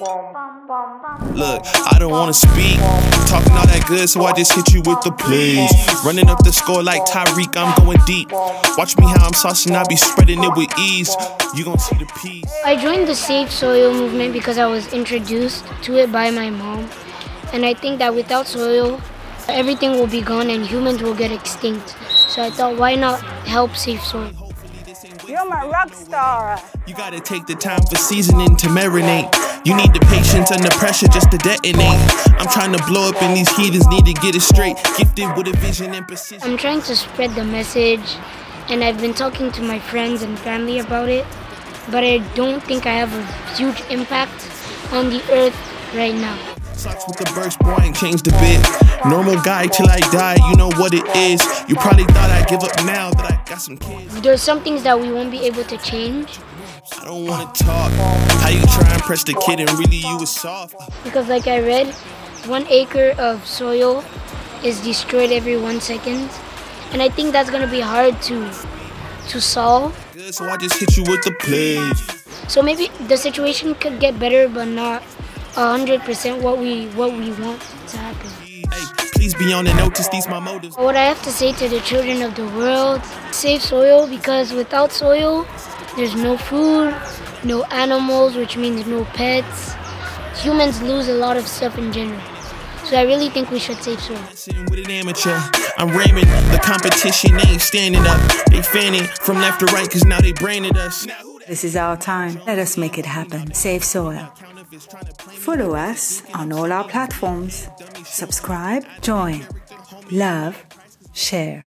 Look, I don't wanna speak. Talking all that good, so I just hit you with the plays. Running up the score like Tyreek, I'm going deep. Watch me how I'm saucing, I be spreading it with ease. You gon' see the peace. I joined the Save Soil movement because I was introduced to it by my mom. And I think that without soil, everything will be gone and humans will get extinct. So I thought, why not help save soil? You're my rock star. You gotta take the time for seasoning to marinate. You need the patience and the pressure just to detonate. I'm trying to blow up and these heathens need to get it straight. Gifted with a vision and precision. I'm trying to spread the message and I've been talking to my friends and family about it, but I don't think I have a huge impact on the earth right now. Socks with the burst, boy, I ain't changed a bit. Normal guy till I die, you know what it is. You probably thought I'd give up now that I got some kids. There's some things that we won't be able to change I don't wanna talk. How you try and press the kid and really you was soft. because, like I read, one acre of soil is destroyed every one second, and I think that's gonna be hard to to solve. Good, so I just hit you with the plays. So maybe the situation could get better, but not hundred percent what we what we want to happen. Hey, please be on the notice, these my motives. What I have to say to the children of the world, save soil because without soil, there's no food, no animals, which means no pets. Humans lose a lot of stuff in general. So I really think we should save soil. With an amateur, I'm ramming. The competition they ain't standing up. They fanning from left to right, cause now they branded us. This is our time. Let us make it happen. Save soil. Follow us on all our platforms. Subscribe, join, love, share.